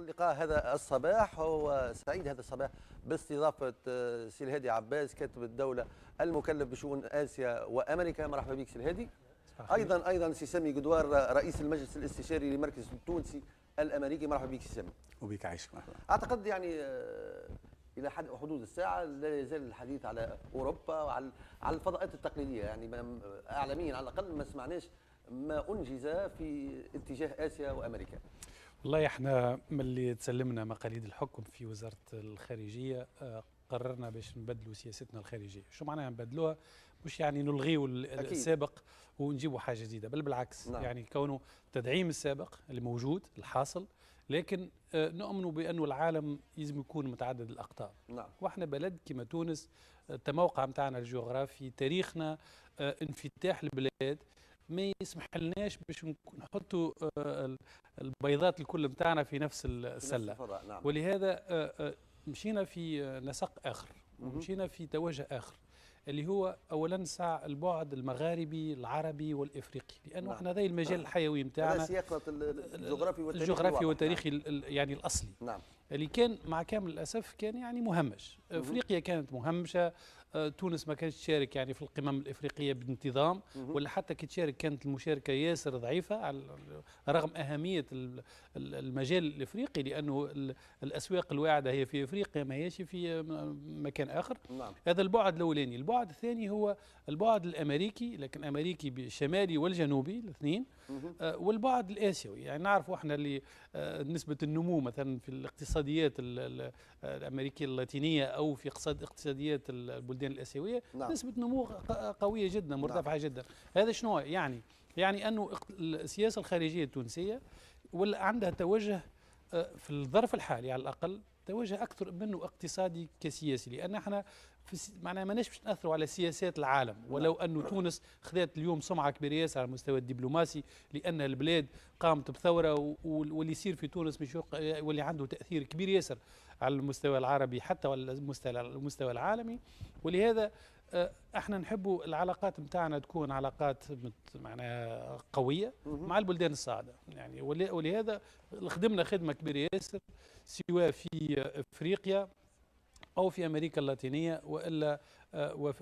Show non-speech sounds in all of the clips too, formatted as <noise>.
اللقاء هذا الصباح وسعيد هذا الصباح باستضافة آه، سي الهادي عباس كاتب الدولة المكلف بشؤون آسيا وأمريكا. مرحبا بك سي الهادي. أيضا أيضا سي سامي قدوار رئيس المجلس الاستشاري للمركز التونسي الأمريكي. مرحبا بك سي سامي. وبك عايش مرحبا. أعتقد يعني آه، إلى حد حدود الساعة لا يزال الحديث على أوروبا وعلى على الفضاءات التقليدية. يعني إعلاميا على الأقل ما سمعناش ما أنجز في اتجاه آسيا وأمريكا. والله إحنا ملي تسلمنا مقاليد الحكم في وزارة الخارجية آه، قررنا باش نبدلوا سياستنا الخارجية. شو معناها نبدلوها؟ مش يعني نلغيوا السابق ونجيبوا حاجة جديدة بل بالعكس. نعم. يعني كونه تدعيم السابق اللي موجود الحاصل لكن آه، نؤمن بأنه العالم لازم يكون متعدد الأقطاب نعم. وإحنا بلد كما تونس التموقع متاعنا الجغرافي تاريخنا آه، انفتاح البلاد ما يسمح لناش باش نحطوا آه، البيضات الكل نتاعنا في نفس السلة. نعم. ولهذا آه، آه، مشينا في نسق آخر. مشينا في توجه آخر اللي هو اولا ساعة البعد المغاربي العربي والإفريقي. لأنه نعم. إحنا هذا المجال نعم. الحيوي نتاعنا سياق الجغرافي والتاريخي الجغرافي والتاريخي نعم. يعني الأصلي. نعم. اللي كان مع كامل الأسف كان يعني مهمش. إفريقيا كانت مهمشة. تونس ما كانتش تشارك يعني في القمم الإفريقية بانتظام ولا حتى كي تشارك كانت المشاركة ياسر ضعيفة رغم أهمية المجال الإفريقي لأنه الأسواق الواعدة هي في إفريقيا ما هيش في مكان آخر. نعم. هذا البعد الأولاني. البعد الثاني هو البعد الأمريكي لكن أمريكي الشمالي والجنوبي الاثنين آه، والبعد الآسيوي. يعني نعرفوا إحنا اللي آه، نسبة النمو مثلا في الاقتصاديات الأمريكية اللاتينية أو في اقتصاديات البلدان الآسيوية نعم. نسبة نمو قوية جدا مرتفعة نعم. جدا هذا شنو يعني يعني أنه السياسة الخارجية التونسية ولا عندها توجه آه، في الظرف الحالي على الأقل توجه أكثر منه اقتصادي كسياسي لأن إحنا في معناها ماناش باش نأثروا على سياسات العالم. ولو انه تونس خذت اليوم سمعه كبيرة ياسر على المستوى الدبلوماسي لأن البلاد قامت بثورة واللي يصير في تونس مش واللي عنده تأثير كبير ياسر على المستوى العربي حتى على المستوى العالمي. ولهذا إحنا نحبوا العلاقات نتاعنا تكون علاقات معناها قوية مع البلدان الصاعده يعني ولهذا خدمنا خدمة كبيرة ياسر سواء في أفريقيا أو في أمريكا اللاتينية وإلا آه،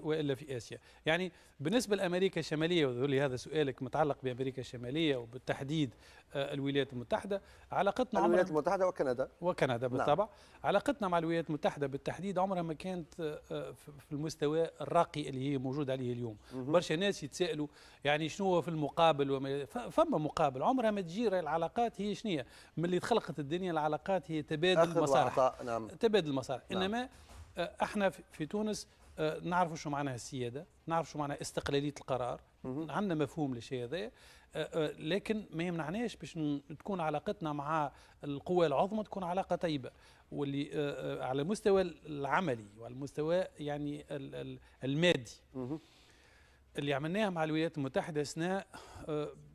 وإلا في آسيا. يعني بالنسبة لأمريكا الشمالية وذولي هذا سؤالك متعلق بأمريكا الشمالية وبالتحديد آه، الولايات المتحدة علاقتنا الولايات المتحدة وكندا. وكندا. بالطبع. نعم. علاقتنا مع الولايات المتحدة بالتحديد عمرها ما كانت آه، في المستوى الراقي اللي هي موجود عليه اليوم. برشا ناس يتسائلوا يعني شنو هو في المقابل وما فما مقابل. عمرها ما تجي العلاقات هي شنو من اللي تخلقت الدنيا العلاقات هي تبادل مصالح نعم. تبادل مصالح نعم. إنما إحنا في تونس آه، نعرف شو معناها السيادة نعرف شو معناها استقلالية القرار. عندنا مفهوم للشيء هذا. آه، آه، لكن ما يمنعناش باش تكون علاقتنا مع القوى العظمى تكون علاقة طيبة. واللي على المستوى العملي وعلى المستوى يعني المادي. اللي عملناه مع الولايات المتحدة أثناء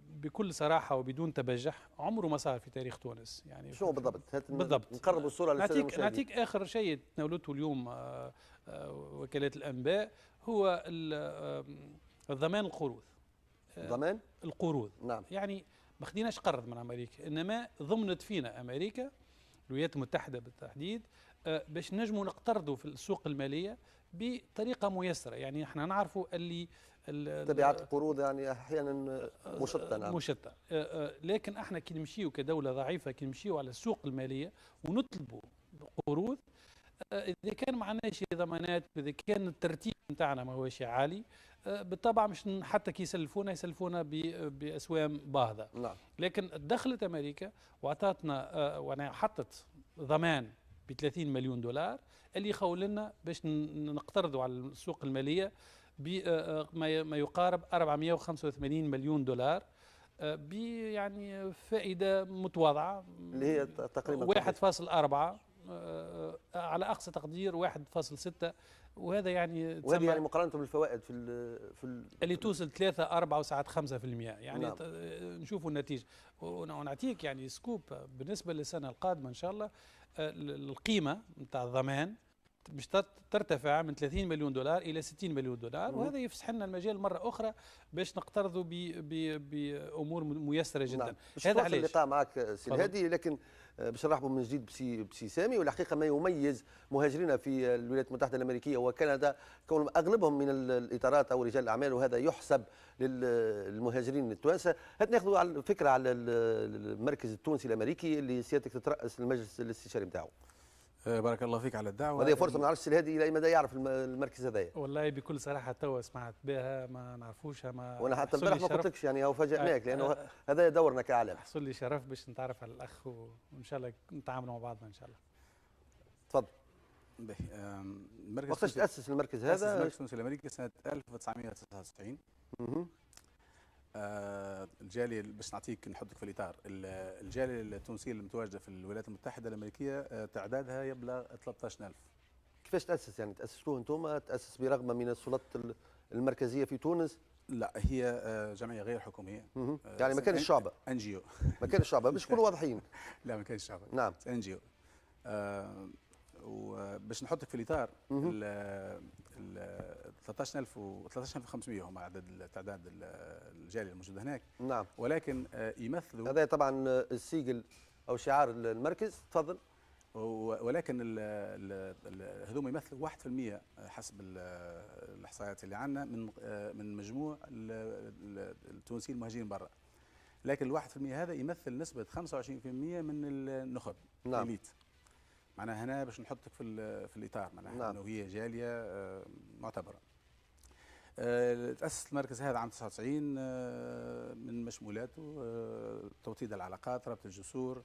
بكل صراحة وبدون تبجح عمره ما صار في تاريخ تونس. يعني شو بالضبط؟ بالضبط. نقرب الصورة نعطيك نعطيك آخر شيء تناولته اليوم وكالات الأنباء هو الضمان القروض. ضمان؟ القروض. نعم. يعني ما خديناش قرض من أمريكا إنما ضمنت فينا أمريكا الولايات المتحدة بالتحديد آه، باش نجموا نقترضوا في السوق المالية بطريقة ميسرة. يعني إحنا نعرفوا اللي تبعات القروض يعني أحيانا مشتتة نعم. مشتته آه، آه، لكن إحنا كي نمشيو كدولة ضعيفة كي نمشيو على السوق المالية ونطلبوا قروض إذا كان معناش ضمانات إذا كان الترتيب نتاعنا ما هوش عالي آه، بالطبع مش حتى كي يسلفونا يسلفونا بأسوام باهظة نعم. لكن دخلت أمريكا وأعطتنا آه، وأنا حطت ضمان ب 30 مليون دولار اللي يخول لنا باش نقترضوا على السوق المالية بما ما يقارب 485 مليون دولار ب يعني فائدة متواضعة اللي هي تقريبا 1.4 آه، على أقصى تقدير 1.6 وهذا يعني وهذه يعني مقارنة بالفوائد في ال في ال اللي توصل 3 4 وساعات 5% يعني نعم. نشوفوا النتيجة. ونعطيك يعني scoop بالنسبة للسنة القادمة إن شاء الله آه، القيمة نتاع الضمان مش ترتفع من 30 مليون دولار إلى 60 مليون دولار. وهذا يفسح لنا المجال مرة أخرى باش نقترضوا بأمور ميسرة جدا. نعم. هذا علاش؟ اللقاء معك سي الهادي لكن باش نرحبوا من جديد بسي, بسي سامي والحقيقة ما يميز مهاجرين في الولايات المتحدة الأمريكية وكندا كون أغلبهم من الإطارات أو رجال الأعمال وهذا يحسب للمهاجرين التوانسة. ناخذوا على فكرة على المركز التونسي الأمريكي اللي سيادتك تترأس المجلس الاستشاري آه، بارك الله فيك على الدعوة. وهذه فرصة ما نعرفش الهادي إلى أي مدى يعرف المركز هذايا والله بكل صراحة توا سمعت بها ما نعرفوش ما وأنا حتى امبارح ما قلتلكش يعني هو فاجئناك لأنه آه هذا دورنا كعالم. حصل لي شرف باش نتعرف على الأخ وإن شاء الله نتعاملوا مع بعضنا إن شاء الله. تفضل. المركز وقتاش تأسس المركز هذا؟ المركز التونسي الامريكي سنة 1999 آه الجالية باش نعطيك نحطك في الإطار. الجالية التونسية المتواجدة في الولايات المتحدة الأمريكية آه تعدادها يبلغ 13000 كيفاش تأسس يعني؟ تاسستوه أنتم؟ تأسس برغبه من السلطات المركزية في تونس؟ لا هي آه جمعية غير حكومية. آه يعني مكان الشعب ان جي أو. مكان الشعب باش <laughs> نكونوا واضحين. لا مكان الشعب نعم. إن جي أو. وباش نحطك في الإطار ال 13000 و 13500 هم عدد تعداد الجالية الموجودة هناك. نعم. ولكن يمثلوا هذا طبعا السيجل أو شعار المركز. تفضل. ولكن هذوم يمثلوا 1% حسب الإحصائيات اللي عندنا من من مجموع التونسيين المهاجرين برا. لكن ال 1% هذا يمثل نسبة 25% من النخب نعم. الإليت. معناها هنا باش نحطك في في الإطار معناها نعم. إنه هي جالية معتبرة. أه تأسس المركز هذا عام 99 أه من مشمولاته أه توطيد العلاقات ربط الجسور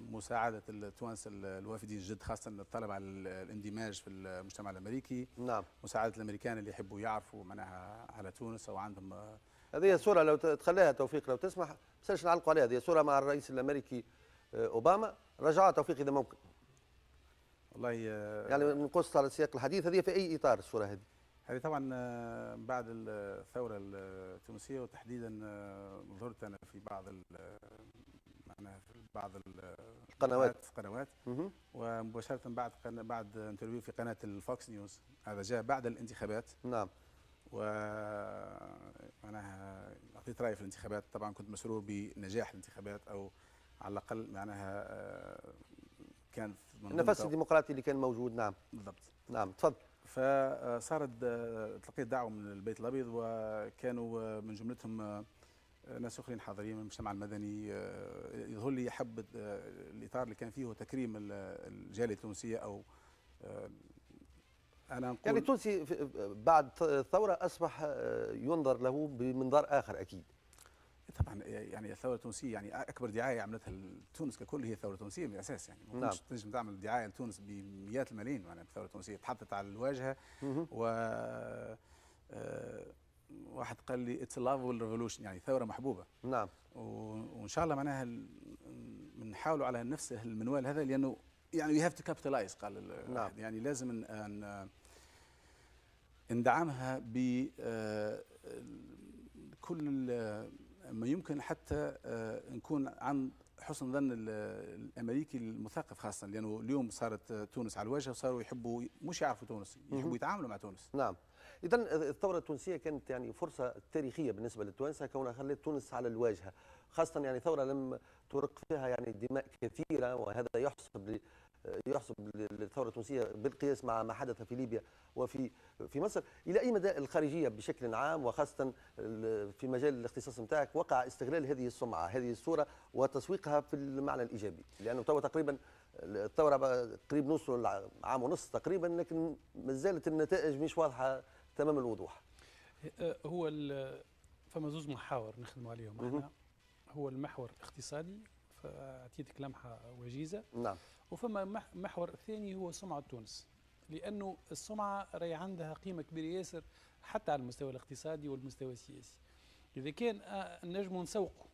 مساعدة التوانسة الوافدين الجد خاصة الطلب على الاندماج في المجتمع الأمريكي. نعم. مساعدة الأمريكان اللي يحبوا يعرفوا معناها على تونس أو عندهم هذه صورة لو تخليها توفيق لو تسمح بس نعلقوا عليها. هذه صورة مع الرئيس الأمريكي أوباما. رجعها توفيق إذا ممكن. والله يعني نقص على سياق الحديث هذه في أي إطار الصورة هذه؟ هذه طبعا بعد الثورة التونسية وتحديدا ظهرت أنا في بعض معناها في بعض القنوات. القنوات ومباشرة بعد بعد interview في قناة ال Fox News. هذا جاء بعد الانتخابات. نعم. و معناها أعطيت رأيي في الانتخابات. طبعا كنت مسرور بنجاح الانتخابات أو على الأقل معناها كانت النفس الديمقراطي اللي كان موجود. نعم. بالضبط. نعم. تفضل. فصارت تلقيت دعوه من البيت الأبيض وكانوا من جملتهم ناس آخرين حاضرين من المجتمع المدني يظهر لي حب الإطار اللي كان فيه تكريم الجالية التونسية أو أنا نقول يعني التونسي بعد الثوره أصبح ينظر له بمنظار آخر أكيد. طبعا يعني الثورة التونسية يعني أكبر دعاية عملتها تونس ككل هي الثورة التونسية من الاساس يعني ما نعم. تنجم تعمل دعاية لتونس بمئات الملايين معناها الثورة التونسية تحطت على الواجهة. و آه واحد قال لي it's lovable revolution يعني ثورة محبوبة. نعم. وإن شاء الله معناها بنحاولوا على نفس المنوال هذا لأنه يعني you have to capitalize قال نعم. يعني لازم أن ندعمها ب كل ما يمكن حتى نكون عن حسن ظن الأمريكي المثقف خاصة لأنه اليوم صارت تونس على الواجهه وصاروا يحبوا مش يعرفوا تونس يحبوا يتعاملوا مع تونس. نعم. اذا الثورة التونسية كانت يعني فرصة تاريخية بالنسبة للتوانسه كونها خلت تونس على الواجهه خاصة يعني ثورة لم ترق فيها يعني دماء كثيرة وهذا يحسب يحسب للثوره التونسية بالقياس مع ما حدث في ليبيا وفي في مصر. إلى أي مدى الخارجية بشكل عام وخاصة في مجال الاختصاص نتاعك وقع استغلال هذه السمعة هذه الصورة وتسويقها في المعنى الإيجابي؟ لأنه توا تقريبا الثورة قريب نوصل عام ونص تقريبا لكن ما زالت النتائج مش واضحة تمام الوضوح. هو فما زوز محاور نخدموا عليهم إحنا. هو المحور الاقتصادي فأعطيتك لمحة وجيزة. نعم. وفما محور ثاني هو سمعة تونس لأنه السمعة راهي عندها قيمة كبيرة ياسر حتى على المستوى الاقتصادي والمستوى السياسي. إذا كان نجموا نسوقوا.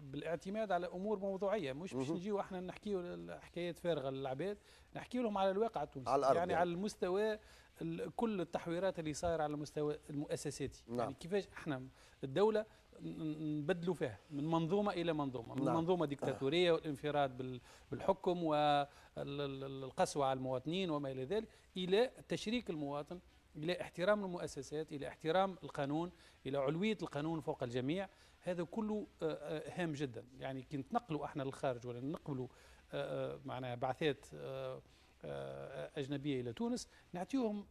بالاعتماد على أمور موضوعية مش باش نجيو إحنا نحكيو حكايات فارغة للعباد نحكي لهم على الواقع التونسي على الأرض يعني, يعني. على المستوى كل التحويرات اللي صايرة على المستوى المؤسساتي نعم. يعني كيفاش إحنا الدولة نبدلوا فيها من منظومة إلى منظومة من نعم. منظومة ديكتاتورية والانفراد بالحكم والقسوه على المواطنين وما إلى ذلك إلى تشريك المواطن إلى احترام المؤسسات إلى احترام القانون إلى علوية القانون فوق الجميع هذا كله آه، آه، هام جدا يعني كي نتنقلوا إحنا للخارج ولا نقبلوا آه، معناها بعثات أجنبية إلى تونس نعطيهم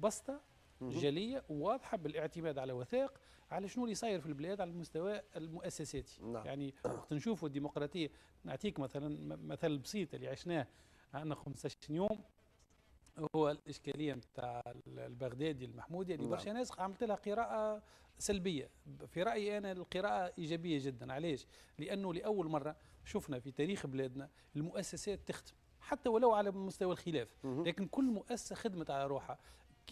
بسطة جلية وواضحه بالاعتماد على وثائق على شنو اللي صاير في البلاد على المستوى المؤسساتي نعم. يعني وقت نشوفوا الديمقراطية نعطيك مثلا مثل بسيط اللي عشناه عندنا 15 يوم هو الإشكالية نتاع البغدادي المحمودي اللي نعم. برشا ناس عملت لها قراءة سلبية. في رأيي أنا القراءة إيجابية جدا. علاش؟ لأنه لأول مرة شفنا في تاريخ بلادنا المؤسسات تخدم حتى ولو على مستوى الخلاف لكن كل مؤسسة خدمت على روحها.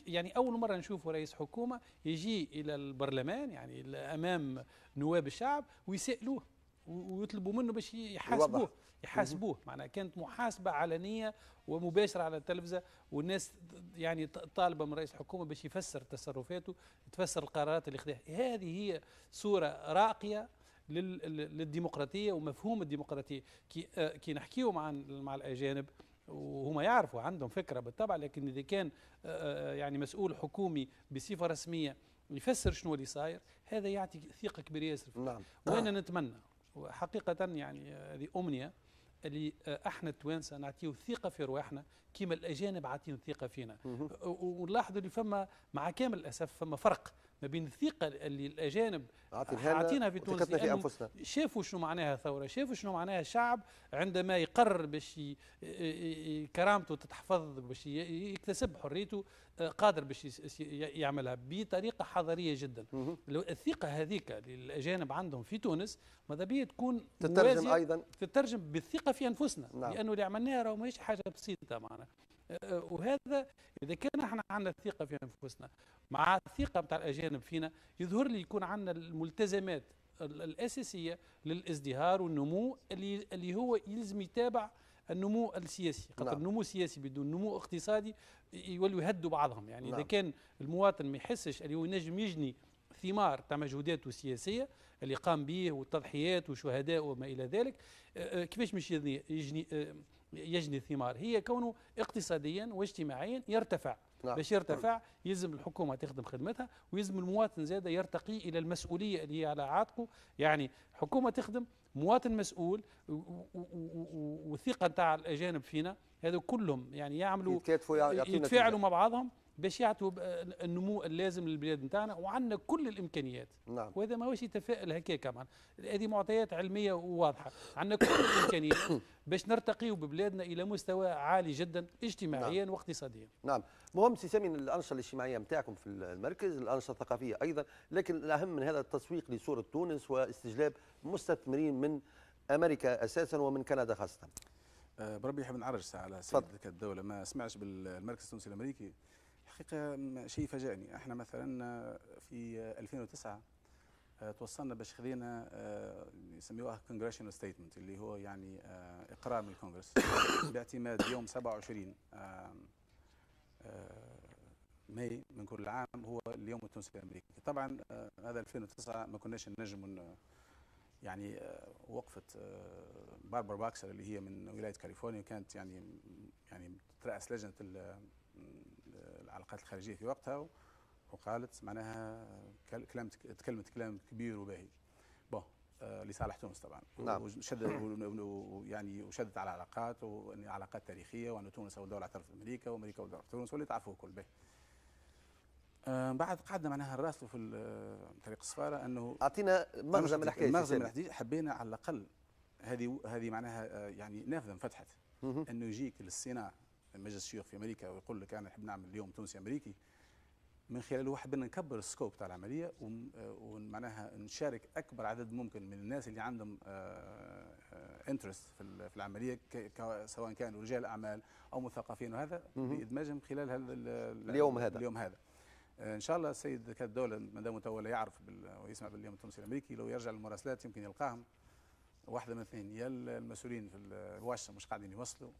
يعني أول مرة نشوف رئيس حكومة يجي إلى البرلمان يعني أمام نواب الشعب ويسألوه ويطلبوا منه باش يحاسبوه يحاسبوه. معناها كانت محاسبة علنية ومباشرة على التلفزة والناس يعني طالبة من رئيس الحكومة باش يفسر تصرفاته يتفسر القرارات اللي خذاها هذه هي صورة راقية للديمقراطية ومفهوم الديمقراطية. كي آه، كي نحكيو مع مع الأجانب وهما يعرفوا عندهم فكرة بالطبع لكن إذا كان آه، آه، يعني مسؤول حكومي بصفة رسمية يفسر شنو اللي صاير هذا يعطي ثقة كبيره ياسر نعم. وأنا نتمنى حقيقه يعني هذه أمنية اللي إحنا التوانسة نعطيو ثقة في رواحنا كيما الأجانب عاطين ثقة فينا. ونلاحظوا اللي فما مع كامل الأسف فما فرق ما بين الثقة اللي الأجانب عاطينها في تونس في أنفسنا. شافوا شنو معناها ثورة شافوا شنو معناها شعب عندما يقرر باش كرامته تتحفظ باش يكتسب حريته آه، قادر باش يعملها بطريقة حضارية جدا. الثقة هذيك الاجانب عندهم في تونس ماذا بيا تكون تترجم أيضا. تترجم بالثقة في أنفسنا نعم. لأنه اللي عملناه راهو ماهيش حاجة بسيطة معنا وهذا إذا كان إحنا عندنا ثقة في أنفسنا مع الثقة نتاع الأجانب فينا يظهر لي يكون عندنا الملتزمات الأساسية للإزدهار والنمو اللي اللي هو يلزم يتابع النمو السياسي خاطر نعم. النمو السياسي بدون نمو اقتصادي يولوا يهدوا بعضهم يعني نعم. اذا كان المواطن ما يحسش اللي هو ينجم يجني ثمار تاع مجهوداته السياسيه اللي قام به والتضحيات وشهداء وما إلى ذلك آه، آه، كيفاش مش يجني يجني آه، يجني الثمار. هي كونه اقتصاديا واجتماعيا يرتفع. نعم. باش يرتفع يلزم الحكومة تخدم خدمتها ويلزم المواطن زاده يرتقي إلى المسؤولية اللي هي على عاتقه. يعني حكومة تخدم مواطن مسؤول والثقه نتاع الأجانب فينا. هذو كلهم يعني يعملوا يتفاعلوا مع بعضهم. باش يعطوا النمو اللازم للبلاد نتاعنا وعندنا كل الإمكانيات. نعم. وهذا ماهوش تفاؤل هكاك كمان هذه معطيات علمية وواضحه عندنا كل الإمكانيات <coughs> باش نرتقيوا ببلادنا إلى مستوى عالي جدا اجتماعيا نعم. واقتصاديا. نعم. مهم سي سامي الأنشطة الاجتماعية نتاعكم في المركز الأنشطة الثقافية أيضا لكن الأهم من هذا التسويق لصورة تونس واستجلاب مستثمرين من أمريكا أساسا ومن كندا خاصة. أه بربي يحب نعرج على سيادة الدولة. ما سمعش بالمركز التونسي الأمريكي؟ الحقيقة شيء فاجأني إحنا مثلا في 2009 آه، توصلنا باش خذينا آه، يسميوها congressional statement اللي هو يعني آه، إقرار من الكونغرس <coughs> باعتماد يوم 27 ماي من كل عام هو اليوم التونسي الأمريكي. طبعا هذا 2009 ما كناش نجم يعني وقفت باربرا بوكسر اللي هي من ولاية كاليفورنيا كانت يعني يعني ترأس لجنة العلاقات الخارجية في وقتها وقالت معناها كلام تكلمت كلام كبير وباهي. bon آه لصالح تونس طبعا. نعم. وشدد يعني وشدت على علاقات وإن علاقات تاريخية وإن تونس اول دولة اعترفت بأمريكا وأمريكا اول دولة تونس واللي تعرفوه الكل به آه بعد قعدنا معناها نراسل في طريق السفارة أنه أعطينا مغزى من الحكاية مغزى من الحديث حبينا على الأقل هذه هذه معناها آه، يعني نافذه انفتحت. أنه يجيك للصناعة مجلس الشيوخ في أمريكا ويقول لك أنا نحب نعمل اليوم تونسي أمريكي من خلاله واحد بدنا نكبر ال scope تاع العملية ومعناها نشارك أكبر عدد ممكن من الناس اللي عندهم interest في العملية سواء كانوا رجال اعمال أو مثقفين وهذا بإدماجهم خلال هذا اليوم هذا. اليوم هذا. إن شاء الله السيد كاتب الدولة ما دام هو يعرف ويسمع باليوم التونسي الأمريكي لو يرجع للمراسلات يمكن يلقاهم. واحدة من اثنين يا المسؤولين في واشنطن مش قاعدين يوصلوا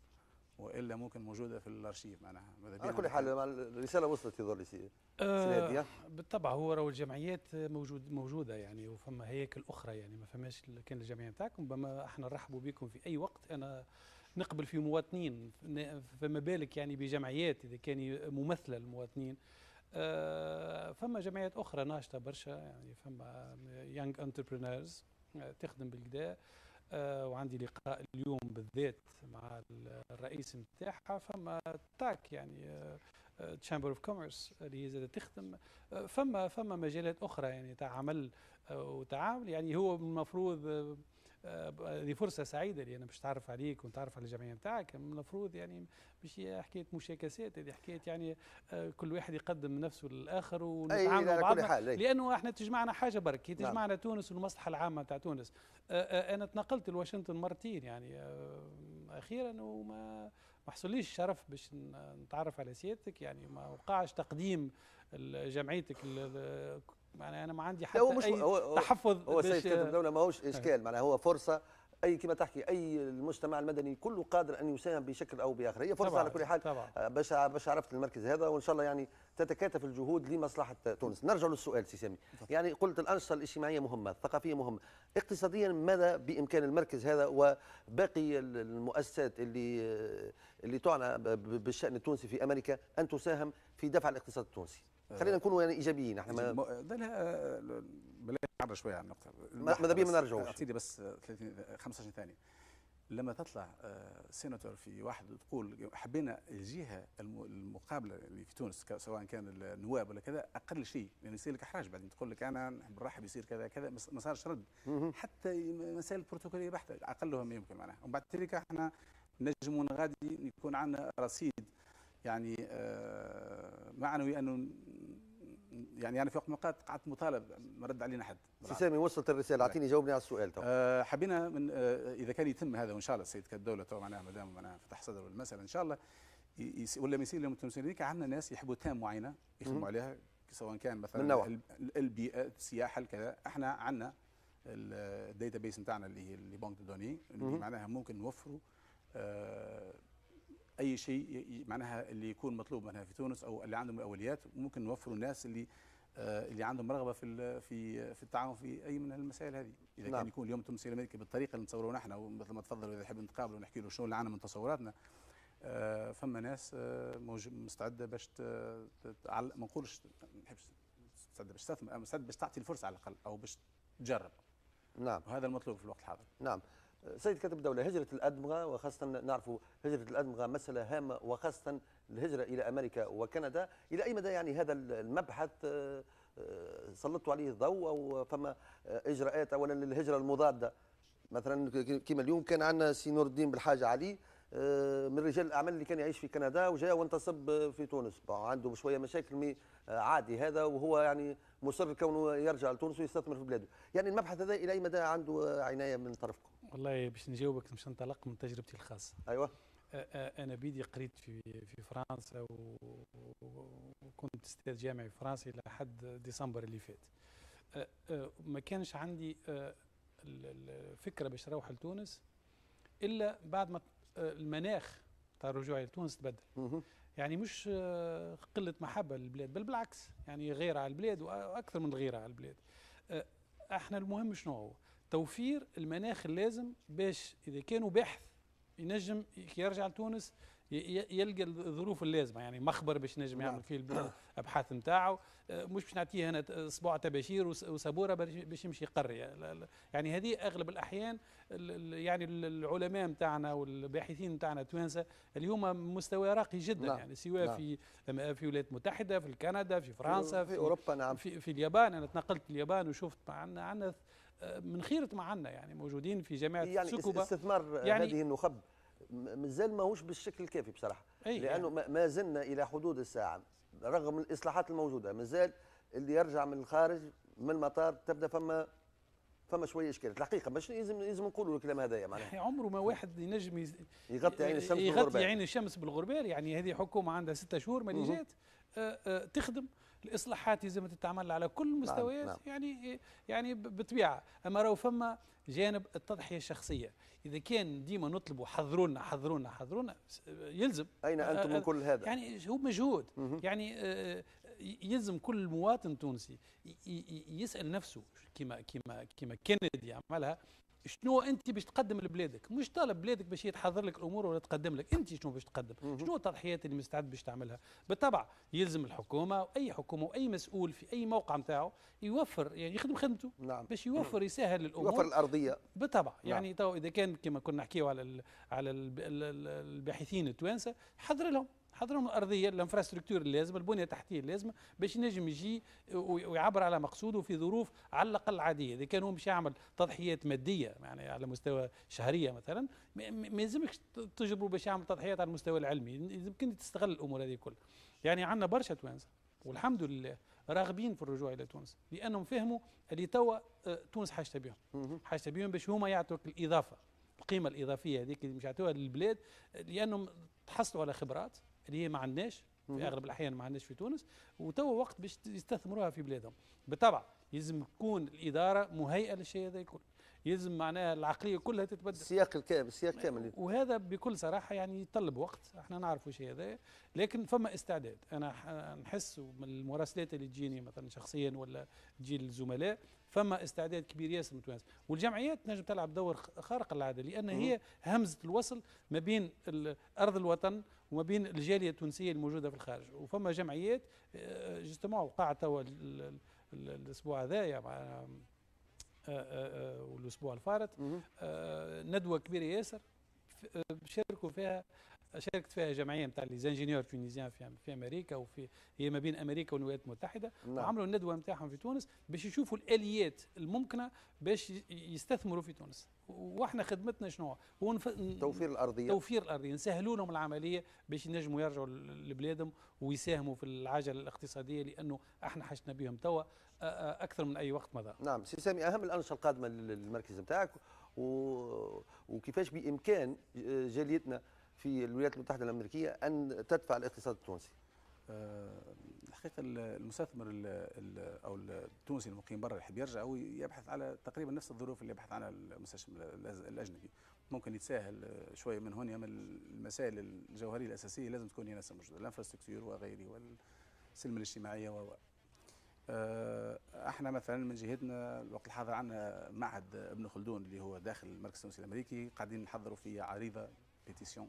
وإلا ممكن موجودة في الأرشيف معناها. على كل حال الرسالة وصلت يظهر لي آه بالطبع هو راهو الجمعيات موجود موجودة يعني وفما هياكل أخرى يعني ما فماش كان الجمعية نتاعكم. بما إحنا نرحبوا بكم في أي وقت أنا نقبل في مواطنين. فما بالك يعني بجمعيات إذا كان ممثلة للمواطنين آه، فما جمعيات أخرى ناشطة برشا يعني فما young entrepreneurs تخدم بالكدا آه، وعندي لقاء اليوم بالذات مع الرئيس نتاعها فما تاك يعني chamber of commerce اللي هي زادة تخدم. آه، فما فما مجالات أخرى يعني تاع عمل وتعامل يعني هو المفروض هذه فرصة سعيدة اللي أنا باش تعرف عليك ونتعرف على الجمعية نتاعك المفروض يعني مش حكاية مشاكسات هذه حكاية يعني آه، كل واحد يقدم نفسه للآخر ونتعامل مع بعضنا لأنه إحنا تجمعنا حاجة برك نعم. تجمعنا نعم. تونس والمصلحة العامة تاع تونس آه، آه، أنا تنقلت لواشنطن مرتين يعني أخيرا وما ما حصليش الشرف باش نتعرف على سيادتك يعني ما وقعش تقديم جمعيتك معناها أنا ما عندي حتى هو مش أي هو تحفظ هو سيد كاتب الدولة ماهوش إشكال. معناها هو فرصة أي كما تحكي أي المجتمع المدني كله قادر أن يساهم بشكل أو بآخر. هي فرصة طبعًا على كل حال. آه، باش باش عرفت المركز هذا وإن شاء الله يعني تتكاتف الجهود لمصلحة تونس. نرجع للسؤال سي سامي. يعني قلت الأنشطة الاجتماعية مهمة الثقافية مهمة. اقتصاديا ماذا بإمكان المركز هذا وباقي المؤسسات اللي اللي تعنى بالشأن التونسي في أمريكا أن تساهم في دفع الاقتصاد التونسي؟ خلينا نكونوا يعني إيجابيين إحنا ما بلاش نعرض شوية على النقطه ماذا بيا ما نرجعوش؟ اعطيني بس 30 15 ثانية. لما تطلع sénateur في واحد تقول حبينا الجهة المقابلة اللي في تونس سواء كان النواب ولا كذا أقل شيء لأن يصير لك احراج بعدين. تقول لك أنا نرحب يصير كذا كذا ما صارش رد. حتى مسائل البروتوكوليه بحتة اقلها ما يمكن معناها. ومن بعد ذلك إحنا نجم غادي يكون عندنا رصيد يعني آه، معنوي أنه يعني أنا في وقت من الأوقات قعدت مطالب ما رد علينا حد. سي سامي وصلت الرسالة. أعطيني جاوبني على السؤال تو. أه حبينا من أه إذا كان يتم هذا وإن شاء الله السيد كالدولة تو معناها ما دام معناها فتح صدر المساله إن شاء الله ولا ما يصير لهم التونسيين عندنا ناس يحبوا تام معينة يخدموا عليها سواء كان مثلا من نوع. البيئة السياحة كذا إحنا عندنا ال database نتاعنا اللي هي اللي banque de données اللي معناها ممكن نوفروا أه أي شيء معناها اللي يكون مطلوب منها في تونس أو اللي عندهم الاولويات ممكن نوفروا الناس اللي آه، اللي عندهم رغبة في في في التعاون في أي من المسائل هذه. إذا نعم. كان يكون اليوم تونس الأمريكي بالطريقة اللي نتصوروها نحن ومثل ما تفضلوا إذا نحب نتقابلوا ونحكي له شنو اللي عندنا من تصوراتنا آه، فما ناس آه، مستعدة باش ما نقولش نحبش مستعدة باش مستعدة باش تعطي الفرصة على الأقل أو باش تجرب. نعم. وهذا المطلوب في الوقت الحاضر. نعم. سيد كاتب الدولة هجرة الأدمغة وخاصة نعرف هجرة الأدمغة مسألة هامة وخاصة الهجرة إلى أمريكا وكندا. إلى أي مدى يعني هذا المبحث آه، آه، سلطوا عليه الضوء أو فما إجراءات أولا للهجرة المضادة؟ مثلا كما اليوم كان عندنا سي نور الدين بالحاجة علي آه، من رجال الأعمال اللي كان يعيش في كندا وجاء وانتصب في تونس. عنده شوية مشاكل عادي هذا وهو يعني مصر كونه يرجع لتونس ويستثمر في بلاده. يعني المبحث هذا إلى أي مدى عنده عناية من طرفكم؟ والله باش نجاوبك باش ننطلق من تجربتي الخاصة. أيوه. أنا بيدي قريت في في فرنسا وكنت أستاذ جامعي في فرنسا إلى حد ديسمبر اللي فات. ما كانش عندي الفكرة باش نروح لتونس إلا بعد ما المناخ تاع الرجوع إلى تونس تبدل. يعني مش قلة محبة للبلاد بل بالعكس يعني غيرة على البلاد وأكثر من غيرة على البلاد. إحنا المهم شنو هو؟ توفير المناخ اللازم باش إذا كانوا بحث ينجم يرجع لتونس يلقى الظروف اللازمة. يعني مخبر باش نجم نعم. يعمل فيه الأبحاث نتاعو. آه، مش باش نعطيه هنا أسبوع تباشير وسبوره باش يمشي يقري. يعني هذه أغلب الأحيان يعني العلماء نتاعنا والباحثين نتاعنا التوانسة اليوم مستوى راقي جدا. نعم. يعني سواء نعم. في في الولايات المتحده في كندا في فرنسا في, في أوروبا نعم. في, في اليابان. أنا تنقلت اليابان وشفت عندنا عندنا من خيرة ما عندنا يعني موجودين في جامعة يعني سكوبا. استثمار يعني هذه النخب مازال ماهوش بالشكل الكافي بصراحة أي لأنه يعني ما زلنا إلى حدود الساعة رغم الإصلاحات الموجودة مازال اللي يرجع من الخارج من المطار تبدأ فما فما شوية اشكالات الحقيقة باش لازم لازم نقولوا الكلام هذايا معناها عمره ما واحد ينجم يغطي عين الشمس يغطي عين الشمس بالغربال يعني هذه حكومة عندها ستة شهور ما جات تخدم الاصلاحات لازم تتعمل على كل نعم، المستويات نعم. يعني يعني بطبيعة. أما راهو فما جانب التضحية الشخصية. إذا كان ديما نطلبوا حضرونا حضرونا حضرونا يلزم. أين أنتم من كل هذا؟ يعني هو مجهود. يعني يلزم كل مواطن تونسي يسأل نفسه كما كما كما كينيدي عملها شنو انت باش تقدم لبلادك؟ مش طالب بلادك باش يتحضر لك الأمور ولا تقدم لك. انت شنو باش تقدم؟ شنو التضحيات اللي مستعد باش تعملها؟ بالطبع يلزم الحكومة واي حكومة واي مسؤول في أي موقع نتاعو يوفر يعني يخدم خدمته نعم. باش يوفر يسهل الأمور. يوفر الأرضية. بالطبع. نعم. يعني تو إذا كان كما كنا نحكيو على ال على ال الباحثين التوانسة حضر لهم. حضر لهم الأرضية الانفراستركتور اللازمه البنية التحتية اللازمه باش ينجم يجي ويعبر على مقصوده في ظروف على الأقل عادية. إذا كان هو مش يعمل تضحيات مادية يعني على مستوى شهرية مثلا ما- يلزمكش تجبره باش يعمل تضحيات على المستوى العلمي. يمكن تستغل الأمور هذه كلها يعني عندنا برشا توانسة والحمد لله راغبين في الرجوع إلى تونس لأنهم فهموا اللي توا آه، تونس حاجة بهم. حاجة بهم باش هما يعطوك الإضافة القيمة الإضافية هذيك اللي مش يعطوها للبلاد لأنهم تحصلوا على خبرات اللي هي ما عندناش. في أغلب الأحيان ما عندناش في تونس وتوا وقت باش يستثمروها في بلادهم بالطبع يلزم تكون الإدارة مهيئة للشيء هذا الكل يلزم معناها العقلية كلها تتبدل. السياق الكامل السياق كامل. وهذا بكل صراحة يعني يطلب وقت إحنا نعرفوا شيء هذا لكن فما استعداد. أنا نحس من المراسلات اللي تجيني مثلا شخصيا ولا تجي الزملاء فما استعداد كبير ياسر من تونس والجمعيات تنجم تلعب دور خارق العادة لأن هي همزة الوصل ما بين أرض الوطن وما بين الجالية التونسية الموجودة في الخارج. وفما جمعيات justement وقعت الأسبوع هذايا مع آه، آه، آه، والأسبوع الفارط مهم. آه، ندوة كبيرة ياسر آه، شاركوا فيها شاركت فيها جمعية نتاع les ingénieurs tunisiens في في أمريكا وفي هي ما بين أمريكا والولايات المتحدة نعم. وعملوا الندوة نتاعهم في تونس باش يشوفوا الآليات الممكنة باش يستثمروا في تونس وإحنا خدمتنا شنو؟ هو نف- توفير الأرضية. توفير الأرضية. نسهلوا لهم العملية باش ينجموا يرجعوا لبلادهم ويساهموا في العجلة الاقتصادية لأنه أحنا حاجتنا بهم. توا أكثر من أي وقت مضى. نعم. سي سامي أهم الأنشطة القادمة لل- للمركز نتاعك و... وكيفاش بإمكان جاليتنا في الولايات المتحدة الأمريكية أن تدفع الاقتصاد التونسي؟ آه، الحقيقة ال- المستثمر ال- ال- أو التونسي المقيم برا يحب يرجع هو يبحث على تقريبا نفس الظروف اللي يبحث عنها المستثمر الأجنبي ممكن يتساهل شوية من هنا من المسائل الجوهرية الأساسية لازم تكون هي نفسها موجوده الانفراستركتور وغيره والسلم الاجتماعية و. آه، إحنا مثلا من جهتنا الوقت الحاضر عندنا معهد ابن خلدون اللي هو داخل المركز التونسي الأمريكي قاعدين نحضروا فيه عريضة pétition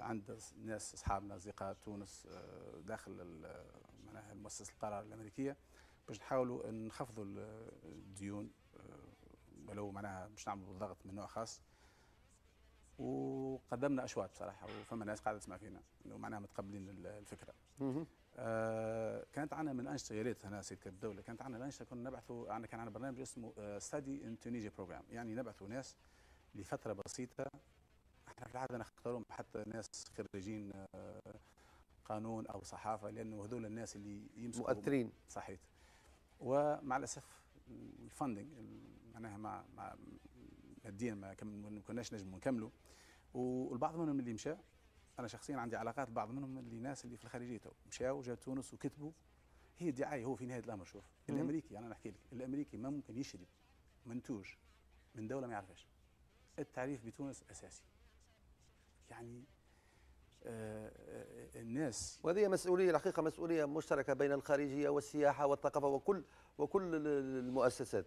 عند ناس أصحابنا أصدقاء تونس آه، داخل معناها مؤسسة القرار الأمريكية باش نحاولوا نخفضوا ال- الديون آه، ولو معناها باش نعملوا ضغط من نوع خاص وقدمنا أشواط بصراحة وفما ناس قاعدة تسمع فينا معناها متقبلين ال- الفكرة. آه، كانت عندنا من أنشطة يا ريت هنا سيد الدولة كانت عندنا الانشطه كنا نبعثوا عندنا كان عندنا برنامج اسمه Study in Tunisia Program يعني نبعثوا ناس لفترة بسيطة إحنا في العاده نختارهم حتى ناس خريجين آه، قانون أو صحافة لأنه هذول الناس اللي يمسكوا مؤثرين. صحيح. ومع الأسف ال funding معناها مع مع ماديا ما كناش نجم نكملوا. والبعض منهم اللي مشى أنا شخصيا عندي علاقات بعض منهم اللي ناس اللي في الخارجية تو مشاو جاوا تونس وكتبوا. هي دعاية هو في نهاية الأمر شوف. الأمريكي أنا نحكي لك الأمريكي ما ممكن يشري منتوج من دولة ما يعرفهاش. التعريف بتونس أساسي. يعني آه آه الناس. وهذه مسؤولية الحقيقة مسؤولية مشتركة بين الخارجية والسياحة والثقافة وكل وكل ال- المؤسسات.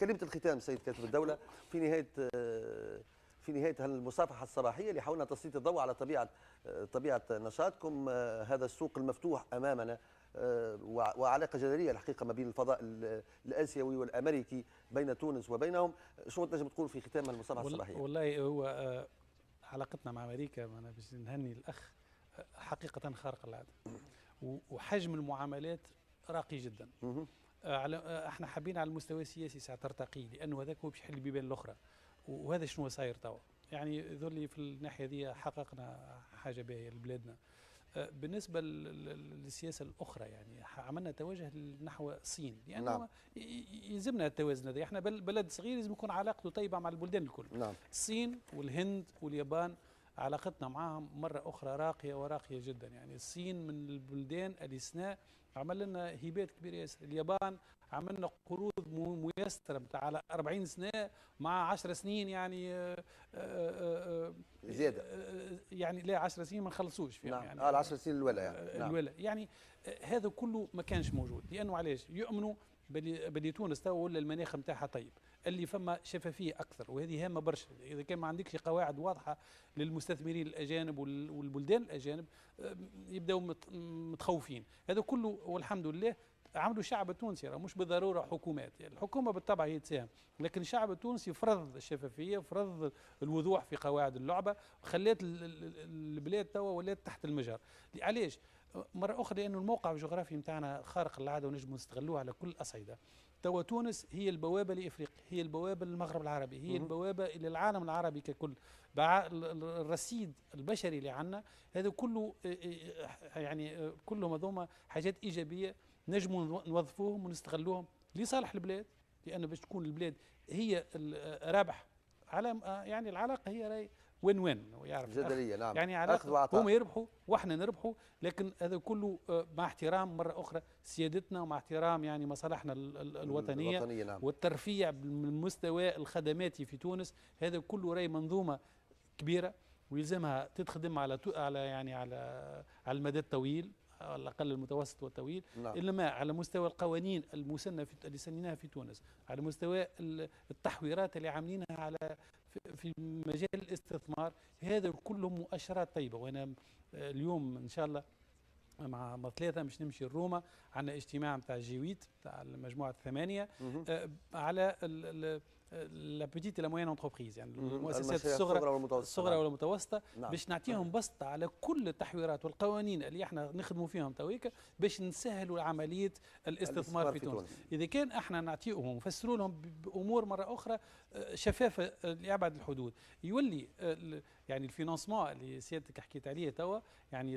كلمة الختام سيد كاتب الدولة في نهاية آه، في نهاية المصافحة الصباحية اللي حاولنا تسليط الضوء على طبيعة آه، طبيعة نشاطكم. هذا السوق المفتوح أمامنا آه، وع- وعلاقة جدليه الحقيقة ما بين الفضاء ال- الآسيوي والأمريكي بين تونس وبينهم. شنو تنجم تقول في ختام المصافحة وال- الصباحية؟ والله هو علاقتنا مع أمريكا أنا باش نهني الأخ حقيقة خارقه للعاده و- وحجم المعاملات راقي جدا. آه، على آه، إحنا حابين على المستوى السياسي ساعة ترتقي لأنه هذاك هو باش يحل البيبان الأخرى. وهذا شنو صاير توا؟ يعني ذولي في الناحية دي حققنا حاجة باهية لبلادنا. بالنسبة لل- لل- للسياسة الأخرى يعني عملنا توجه نحو الصين لأنه نعم. يلزمنا التوازن هذا. إحنا بل- بلد صغير لازم يكون علاقته طيبة مع البلدان الكل. نعم. الصين والهند واليابان علاقتنا معهم مرة أخرى راقية وراقية جدا. يعني الصين من البلدان سنة عمل لنا هبات كبيرة ياسر. اليابان عملنا قروض ميسرة بتاع على 40 سنة مع 10 سنين يعني آه، آه، آه، زيادة. يعني لا 10 سنين ما نخلصوش فيهم نعم. يعني. آه العشر سنين الأولى يعني. نعم. الولاء يعني هذا كله ما كانش موجود. لأنه علاش يؤمنوا بلي, بلي تونس تو ولا المناخ نتاعها طيب. اللي فما شفافية أكثر وهذه هامة برشا. إذا كان ما عندكش قواعد واضحة للمستثمرين الأجانب والبلدان الأجانب يبداوا متخوفين. هذا كله والحمد لله عملوا الشعب التونسي مش بالضرورة حكومات. يعني الحكومة بالطبع هي تساهم لكن الشعب التونسي فرض الشفافية فرض الوضوح في قواعد اللعبة وخلات البلاد توا ولات تحت المجهر علاش؟ مرة أخرى لأنه الموقع الجغرافي نتاعنا خارق العادة ونجم نستغلوه على كل الاصعده توا تونس هي البوابة لإفريقيا هي البوابة للمغرب العربي هي البوابة للعالم العربي ككل. الرصيد البشري اللي عندنا هذا كله يعني كلهم هذوما حاجات إيجابية نجموا نوظفوهم ونستغلوهم لصالح البلاد لأنه باش تكون البلاد هي الرابح على يعني العلاقة هي راي وين وين يعرف جدلية نعم يعني علاقة هم يربحوا وإحنا نربحوا لكن هذا كله آه، مع احترام مرة أخرى سيادتنا ومع احترام يعني مصالحنا الوطنية, الوطنية نعم. والترفيع بالمستوى الخدماتي في تونس هذا كله رأي منظومة كبيرة ويلزمها تتخدم على على يعني على على المدى الطويل على الأقل المتوسط والطويل نعم. انما على مستوى القوانين المسنة في اللي سنيناها في تونس على مستوى التحويرات اللي عاملينها على في مجال الاستثمار هذا كله مؤشرات طيبة. وأنا اليوم إن شاء الله مع ثلاثة مش نمشي لروما عندنا اجتماع نتاع G8 نتاع المجموعة الثمانية. آه على la petite la moyenne entreprise يعني المؤسسات الصغرى والمتوسطة. الصغرى والمتوسطة نعم. باش نعطيهم بسطه على كل التحويرات والقوانين اللي إحنا نخدموا فيهم توا باش نسهلوا عمليه الاستثمار في, في تونس. تونس. إذا كان إحنا نعطيهم ونفسروا لهم بأمور مرة أخرى آه، شفافه لأبعد الحدود. يولي يعني financement اللي سيادتك حكيت عليه توا يعني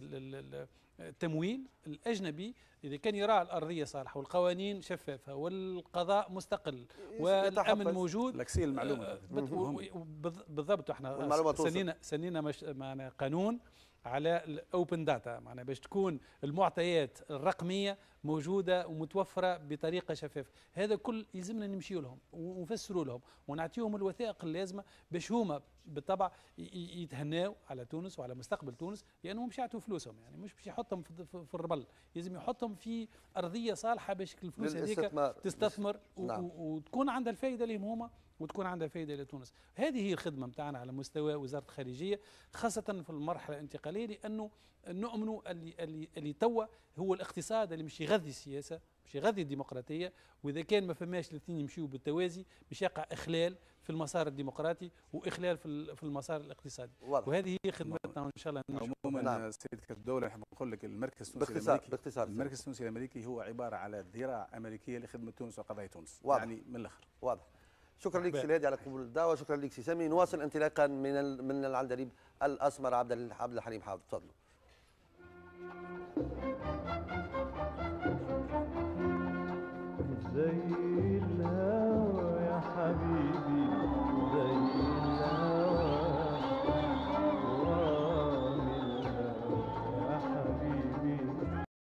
التمويل الأجنبي إذا كان يرى الأرضية صالحة والقوانين شفافة والقضاء مستقل والأمن موجود l'accès المعلومة. آه، بالضبط إحنا سنينا سنينا مش معنا قانون. على ال open data معناها باش تكون المعطيات الرقمية موجودة ومتوفرة بطريقة شفافة. هذا كل يلزمنا نمشي لهم ونفسروا لهم ونعطيهم الوثائق اللازمة باش هما بالطبع يتهناوا على تونس وعلى مستقبل تونس لأنهم مش يعطوا فلوسهم. يعني مش باش يحطهم في الرمل. لازم يحطهم في أرضية صالحة باش الفلوس هذيك تستثمر نعم. وتكون عندها الفائده لهم هما وتكون عندها فائده لتونس هذه هي الخدمة نتاعنا على مستوى وزارة الخارجية خاصة في المرحلة الانتقالية لأنه نؤمنوا اللي اللي اللي توا هو الاقتصاد اللي مش يغذي السياسة مش يغذي الديمقراطية وإذا كان ما فماش الاثنين يمشيوا بالتوازي باش يقع إخلال في المسار الديمقراطي وإخلال في في المسار الاقتصادي واضح. وهذه هي خدمتنا وإن شاء الله عموما نعم. سيدة الدولة نحب نقول لك المركز التونسي الامريكي باختصار المركز التونسي الأمريكي هو عبارة على ذراع أمريكية لخدمة تونس وقضايا تونس واضح. يعني من الآخر واضح شكرا لك سي على قبول الدعوة شكرا لك سي سامي. نواصل انطلاقا من من العندليب الأسمر عبد عبد الحليم حافظ. تفضلوا زي